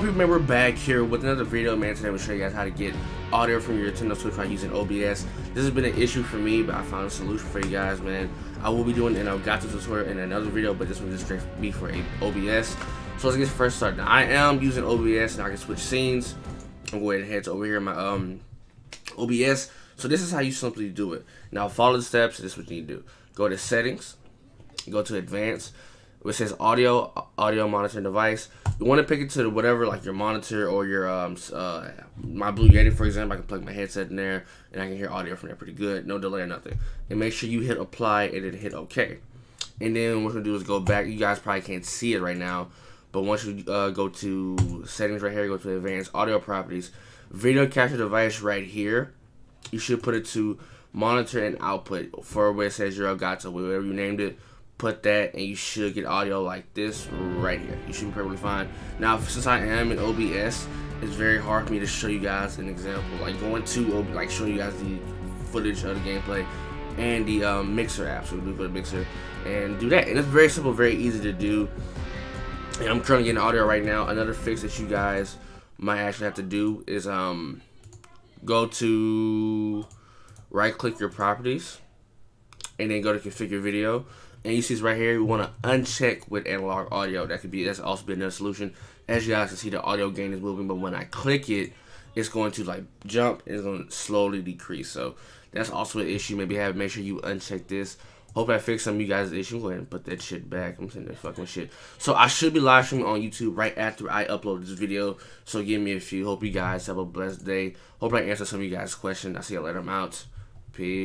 people, man, we're back here with another video, man. Today, I'm gonna show you guys how to get audio from your Nintendo Switch by using OBS. This has been an issue for me, but I found a solution for you guys, man. I will be doing an Elgato tutorial in another video, but this one is straight for me for a OBS. So let's get first started. Now, I am using OBS, and I can switch scenes. I'm going to head over here in my um OBS. So this is how you simply do it. Now, follow the steps. This is what you need to do. Go to Settings. Go to Advanced it says audio audio monitoring device. You want to pick it to whatever like your monitor or your um uh my blue yeti for example i can plug my headset in there and i can hear audio from there pretty good no delay or nothing. And make sure you hit apply and then hit ok and then what we're gonna do is go back you guys probably can't see it right now but once you uh, go to settings right here go to advanced audio properties video capture device right here you should put it to monitor and output for where it says your Elgato, whatever you named it put that and you should get audio like this right here. You should be perfectly fine. Now, since I am in OBS, it's very hard for me to show you guys an example. Like going to, like showing you guys the footage of the gameplay and the um, mixer app. So we do go to mixer and do that. And it's very simple, very easy to do. And I'm currently getting audio right now. Another fix that you guys might actually have to do is um go to right click your properties and then go to configure video and you see this right here. We want to uncheck with analog audio. That could be that's also been another solution. As you guys can see, the audio gain is moving, but when I click it, it's going to like jump. It's going to slowly decrease. So that's also an issue. Maybe have make sure you uncheck this. Hope I fix some of you guys' issue. Go ahead and put that shit back. I'm saying that fucking shit. So I should be live streaming on YouTube right after I upload this video. So give me a few. Hope you guys have a blessed day. Hope I answer some of you guys' questions. I see you later. I'm out. Peace.